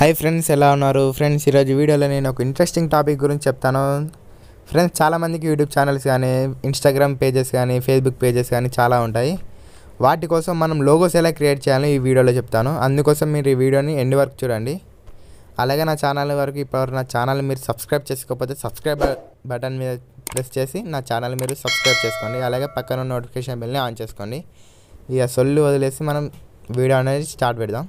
Hi friends ఎలా ఉన్నారు? Friends ఈరోజు వీడియోలో నేను ఒక ఇంట్రెస్టింగ్ టాపిక్ గురించి చెప్తాను. ఫ్రెండ్స్ చాలామందికి యూట్యూబ్ ఛానల్స్ కానీ ఇన్స్టాగ్రామ్ పేజెస్ కానీ ఫేస్బుక్ పేజెస్ కానీ చాలా ఉంటాయి. వాటి కోసం మనం లోగోస్ ఎలా క్రియేట్ చేయాలో ఈ వీడియోలో చెప్తాను. అందుకోసం మీరు ఈ వీడియోని ఎండ్ వరకు చూడండి. అలాగే నా ఛానల్ వరకు ఇప్పుడు నా ఛానల్ మీరు సబ్స్క్రైబ్ చేసుకోకపోతే సబ్స్క్రైబ్ బటన్ మీద ప్రెస్ చేసి నా ఛానల్ మీరు సబ్స్క్రైబ్ చేసుకోండి. అలాగే పక్కన నోటిఫికేషన్ బిల్ని ఆన్ చేసుకోండి. ఇక సొల్లు వదిలేసి మనం వీడియో అనేది స్టార్ట్ పెడదాం.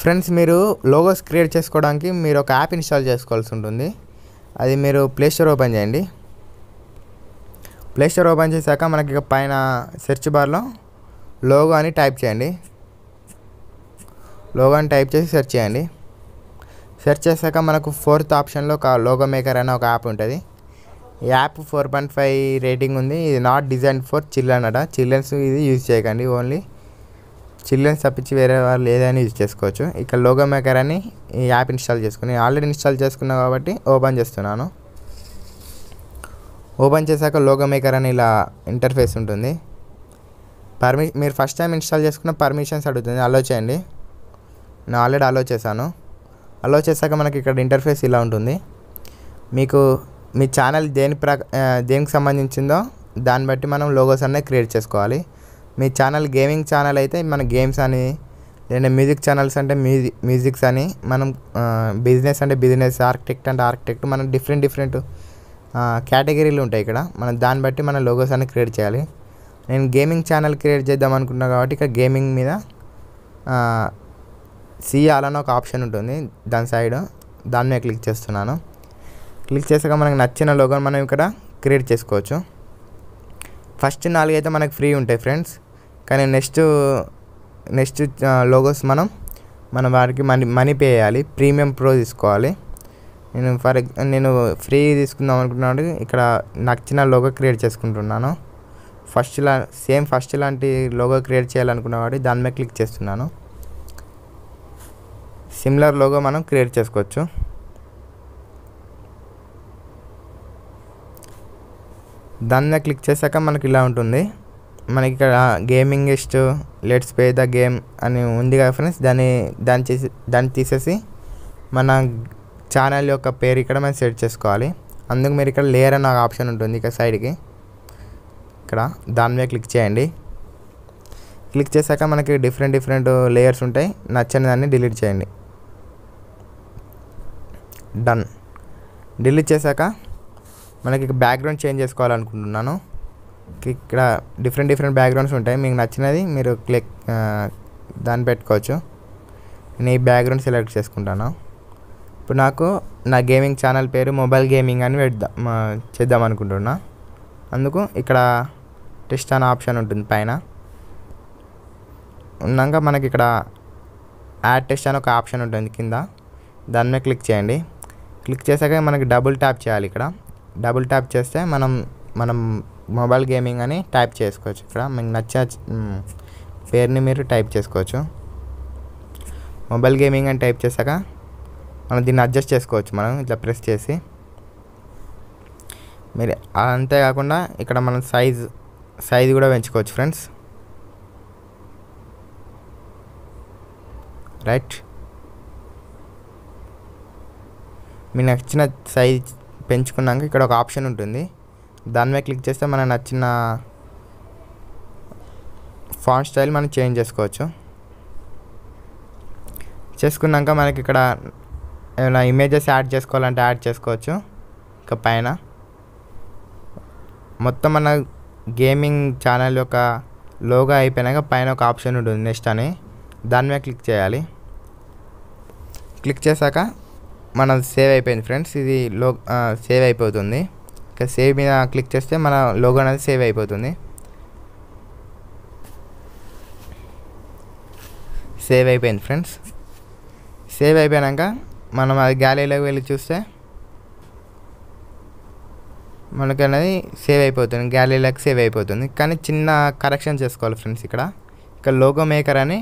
ఫ్రెండ్స్ మీరు లోగోస్ క్రియేట్ చేసుకోవడానికి మీరు ఒక యాప్ ఇన్స్టాల్ చేసుకోవాల్సి ఉంటుంది. అది మీరు ప్లేస్టోర్ ఓపెన్ చేయండి. ప్లేస్టోర్ ఓపెన్ చేశాక మనకి ఇక పైన సెర్చ్ బార్లో లోగో అని టైప్ చేయండి. లోగో అని టైప్ చేసి సెర్చ్ చేయండి. సెర్చ్ చేశాక మనకు ఫోర్త్ ఆప్షన్లో ఒక లోగో మేకర్ అనే ఒక యాప్ ఉంటుంది. ఈ app four point five rating ఉంది. ఇది నాట్ డిజైన్ ఫర్ చిల్డ్రన్ అట. చిల్డ్రన్స్ ఇది యూజ్ చేయకండి ఓన్లీ చిల్డ్రన్స్ తప్పించి వేరే వాళ్ళు ఏదైనా యూజ్ చేసుకోవచ్చు. ఇక్కడ లోగో మేకర్ అని ఈ యాప్ ఇన్స్టాల్ చేసుకుని ఆల్రెడీ ఇన్స్టాల్ చేసుకున్నా కాబట్టి ఓపెన్ చేస్తున్నాను. ఓపెన్ చేశాక లోగో మేకర్ అని ఇలా ఇంటర్ఫేస్ ఉంటుంది. పర్మి మీరు ఫస్ట్ టైం ఇన్స్టాల్ చేసుకున్న పర్మిషన్స్ అడుగుతుంది. అలో చేయండి. నేను ఆల్రెడీ అలో చేశాను. అలో చేశాక మనకి ఇక్కడ ఇంటర్ఫేస్ ఇలా ఉంటుంది. మీకు మీ ఛానల్ దేని ప్ర దేనికి సంబంధించిందో దాన్ని బట్టి మనం లోగోస్ అనేది క్రియేట్ చేసుకోవాలి. మీ ఛానల్ గేమింగ్ ఛానల్ అయితే మన గేమ్స్ అని లేదంటే మ్యూజిక్ ఛానల్స్ అంటే మ్యూజిక్ మ్యూజిక్స్ అని మనం బిజినెస్ అంటే బిజినెస్ ఆర్కిటెక్ట్ అంటే ఆర్కిటెక్ట్ మనం డిఫరెంట్ డిఫరెంట్ కేటగిరీలు ఉంటాయి ఇక్కడ. మనం దాన్ని బట్టి మన లోగోస్ అన్ని క్రియేట్ చేయాలి. నేను గేమింగ్ ఛానల్ క్రియేట్ చేద్దాం అనుకున్నా కాబట్టి ఇక్కడ గేమింగ్ మీద సిఆల్ అని ఒక ఆప్షన్ ఉంటుంది. దాని సైడ్ దాన్ని క్లిక్ చేస్తున్నాను. క్లిక్ చేసాక మనకు నచ్చిన లోగోని మనం ఇక్కడ క్రియేట్ చేసుకోవచ్చు. ఫస్ట్ నాలుగు అయితే మనకు ఫ్రీ ఉంటాయి ఫ్రెండ్స్ కానీ నెక్స్ట్ నెక్స్ట్ లోగోస్ మనం మన వారికి మనీ మనీ పే చేయాలి. ప్రీమియం ప్రో తీసుకోవాలి. నేను ఫర్ నేను ఫ్రీ తీసుకుందాం అనుకున్నాను ఇక్కడ నచ్చిన లోగో క్రియేట్ చేసుకుంటున్నాను. ఫస్ట్ లా సేమ్ ఫస్ట్ లాంటి లోగో క్రియేట్ చేయాలనుకున్న వాడి దాని మీద క్లిక్ చేస్తున్నాను. సిమిలర్ లోగో మనం క్రియేట్ చేసుకోవచ్చు. దాని మీద క్లిక్ చేశాక మనకి ఇలా ఉంటుంది. మనకి ఇక్కడ gaming ist let's play the game అని ఉంది కదా ఫ్రెండ్స్ దాన్ని దాన్ని చేసి దాన్ని తీసేసి మన ఛానల్ యొక్క పేరు ఇక్కడ మనం సెట్ చేసుకోవాలి. అందుకు మీరు ఇక్కడ లేయర్ అన్న ఆప్షన్ ఉంటుంది ఇక్కడ సైడ్కి ఇక్కడ దాని మీద క్లిక్ చేయండి. క్లిక్ చేశాక మనకి డిఫరెంట్ డిఫరెంట్ లేయర్స్ ఉంటాయి. నచ్చని దాన్ని డిలీట్ చేయండి. డన్ డిలీట్ చేశాక మనకి బ్యాక్గ్రౌండ్ చేంజ్ చేసుకోవాలనుకుంటున్నాను. ఇక్కడ డిఫరెంట్ డిఫరెంట్ బ్యాక్గ్రౌండ్స్ ఉంటాయి. మీకు నచ్చినది మీరు క్లిక్ దాన్ని పెట్టుకోవచ్చు. నేను ఈ బ్యాక్గ్రౌండ్ సెలెక్ట్ చేసుకుంటాను. ఇప్పుడు నాకు నా గేమింగ్ ఛానల్ పేరు మొబైల్ గేమింగ్ అని పెడదాం చేద్దాం అనుకుంటున్నా. అందుకు ఇక్కడ టెస్ట్ అనే ఆప్షన్ ఉంటుంది పైన. ఉన్నాక మనకి ఇక్కడ యాడ్ టెస్ట్ అని ఒక ఆప్షన్ ఉంటుంది కింద. దాని మీద క్లిక్ చేయండి. క్లిక్ చేశాక మనకి డబుల్ ట్యాప్ చేయాలి ఇక్కడ. డబుల్ ట్యాప్ చేస్తే మనం మనం మొబైల్ గేమింగ్ అని టైప్ చేసుకోవచ్చు. ఇక్కడ మీకు నచ్చిన పేరుని మీరు టైప్ చేసుకోవచ్చు. మొబైల్ గేమింగ్ అని టైప్ చేశాక మనం దీన్ని అడ్జస్ట్ చేసుకోవచ్చు. మనం ఇట్లా ప్రెస్ చేసి మీరు అంతేకాకుండా ఇక్కడ మనం సైజ్ సైజ్ కూడా పెంచుకోవచ్చు ఫ్రెండ్స్ రైట్ మీ నచ్చిన సైజ్ పెంచుకున్నాక ఇక్కడ ఒక ఆప్షన్ ఉంటుంది. దాని మీద క్లిక్ చేస్తే మనకు నచ్చిన ఫాంట్ స్టైల్ మనం చేంజ్ చేసుకోవచ్చు. చేసుకున్నాక మనకి ఇక్కడ ఏమైనా ఇమేజెస్ యాడ్ చేసుకోవాలంటే యాడ్ చేసుకోవచ్చు. ఇక పైన. మొత్తం మన గేమింగ్ ఛానల్ యొక్క లోగా అయిపోయినాక పైన ఒక ఆప్షన్ ఉంటుంది నెక్స్ట్ అని. దాని మీద క్లిక్ చేయాలి. క్లిక్ చేశాక మన సేవ్ అయిపోయింది ఫ్రెండ్స్. ఇది లో సేవ్ అయిపోతుంది. ఇక సేవ్ మీద క్లిక్ చేస్తే మన లోగో అనేది సేవ్ అయిపోతుంది. సేవ్ అయిపోయింది ఫ్రెండ్స్ సేవ్ అయిపోయాక మనం అది గ్యాలరీలోకి వెళ్ళి చూస్తే మనకి అనేది సేవ్ అయిపోతుంది గ్యాలరీలోకి సేవ్ అయిపోతుంది. కానీ చిన్న కరెక్షన్ చేసుకోవాలి ఫ్రెండ్స్ ఇక్కడ. ఇక్కడ లోగో మేకర్ అని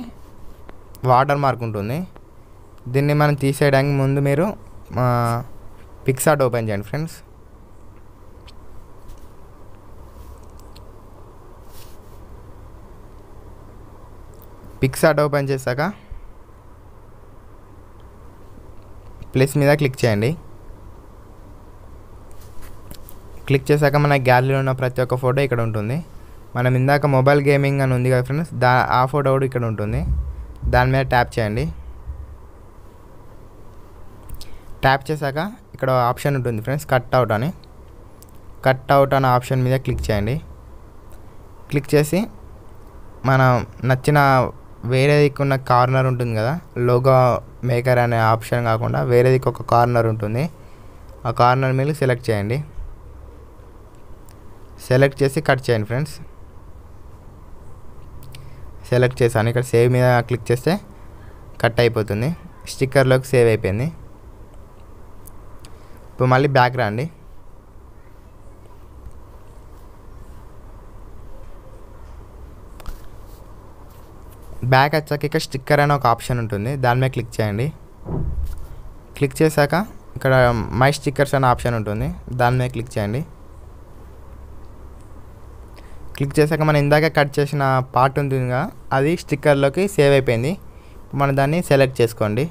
వాటర్ మార్క్ ఉంటుంది. దీన్ని మనం తీసేయడానికి ముందు మీరు పిక్సార్ట్ ఓపెన్ చేయండి ఫ్రెండ్స్ పిక్సార్ట్ ఓపెన్ చేశాక ప్లస్ మీద క్లిక్ చేయండి. క్లిక్ చేశాక మన గ్యాలరీలో ఉన్న ప్రతి ఒక్క ఫోటో ఇక్కడ ఉంటుంది. మనం ఇందాక మొబైల్ గేమింగ్ అని ఉంది కదా ఫ్రెండ్స్ దా ఆ ఫోటో కూడా ఇక్కడ ఉంటుంది. దాని మీద ట్యాప్ చేయండి. ట్యాప్ చేశాక ఇక్కడ ఆప్షన్ ఉంటుంది ఫ్రెండ్స్ కట్ అవుట్ అని. కట్ అవుట్ అనే ఆప్షన్ మీద క్లిక్ చేయండి. క్లిక్ చేసి మనం నచ్చిన వేరే దిక్కున్న కార్నర్ ఉంటుంది కదా లోగో మేకర్ అనే ఆప్షన్ కాకుండా వేరే దిక్కు ఒక కార్నర్ ఉంటుంది. ఆ కార్నర్ మీద సెలెక్ట్ చేయండి. సెలెక్ట్ చేసి కట్ చేయండి ఫ్రెండ్స్ సెలెక్ట్ చేశాను. ఇక్కడ సేవ్ మీద క్లిక్ చేస్తే కట్ అయిపోతుంది. స్టిక్కర్లోకి సేవ్ అయిపోయింది. ఇప్పుడు మళ్ళీ బ్యాక్ రండి. బ్యాక్ వచ్చాక ఇక్కడ స్టిక్కర్ అనే ఒక ఆప్షన్ ఉంటుంది. దాని మీద క్లిక్ చేయండి. క్లిక్ చేశాక ఇక్కడ మై స్టిక్కర్స్ అనే ఆప్షన్ ఉంటుంది. దాని మీద క్లిక్ చేయండి. క్లిక్ చేశాక మనం ఇందాక కట్ చేసిన పార్ట్ ఉంటుంది కదా అది స్టిక్కర్లోకి సేవ్ అయిపోయింది. మనం దాన్ని సెలెక్ట్ చేసుకోండి.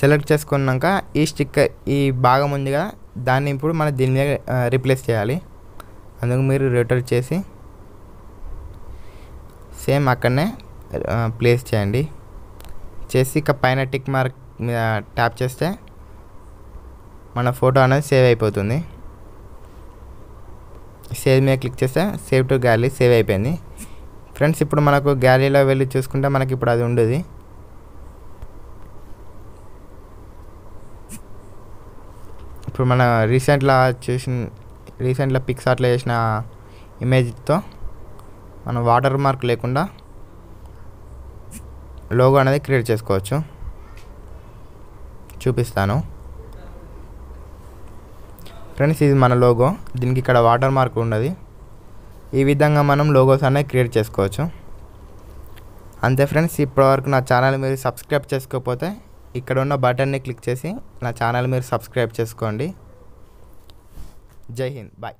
సెలెక్ట్ చేసుకున్నాక ఈ స్టిక్కర్ ఈ భాగం ఉంది కదా దాన్ని ఇప్పుడు మనం దీని మీద రీప్లేస్ చేయాలి. అందుకు మీరు రొటేట్ చేసి సేమ్ అక్కడనే ప్లేస్ చేయండి. చేసి ఇక పైన టిక్ మార్క్ మీద ట్యాప్ చేస్తే మన ఫోటో అనేది సేవ్ అయిపోతుంది. సేవ్ మీద క్లిక్ చేస్తే సేవ్ టు గ్యాలరీ సేవ్ అయిపోయింది. ఫ్రెండ్స్ ఇప్పుడు మనకు గ్యాలరీలో వెళ్ళి చూసుకుంటే మనకి ఇప్పుడు అది ఉండదు. ఇప్పుడు మన రీసెంట్లో చూసిన రీసెంట్లో పిక్స్ అట్లా చేసిన ఇమేజ్తో మనం వాటర్ మార్క్ లేకుండా లోగో అనేది క్రియేట్ చేసుకోవచ్చు. చూపిస్తాను. ఫ్రెండ్స్ ఇది మన లోగో. దీనికి ఇక్కడ వాటర్ మార్క్ ఉన్నది. ఈ విధంగా మనం లోగోస్ అనేవి క్రియేట్ చేసుకోవచ్చు. అంతే ఫ్రెండ్స్ ఇప్పటివరకు నా ఛానల్ మీరు సబ్స్క్రైబ్ చేసుకోకపోతే ఇక్కడ ఉన్న బటన్ని క్లిక్ చేసి నా ఛానల్ మీరు సబ్స్క్రైబ్ చేసుకోండి. జై హింద్. బాయ్.